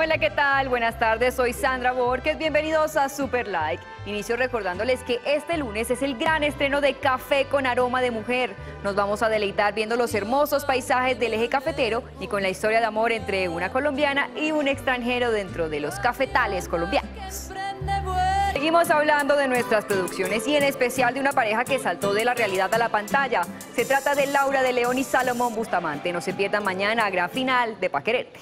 Hola, ¿qué tal? Buenas tardes, soy Sandra Borges, bienvenidos a Super Like. Inicio recordándoles que este lunes es el gran estreno de Café con Aroma de Mujer. Nos vamos a deleitar viendo los hermosos paisajes del eje cafetero y con la historia de amor entre una colombiana y un extranjero dentro de los cafetales colombianos. Seguimos hablando de nuestras producciones y en especial de una pareja que saltó de la realidad a la pantalla. Se trata de Laura de León y Salomón Bustamante. No se pierdan mañana, gran final de Paquerete.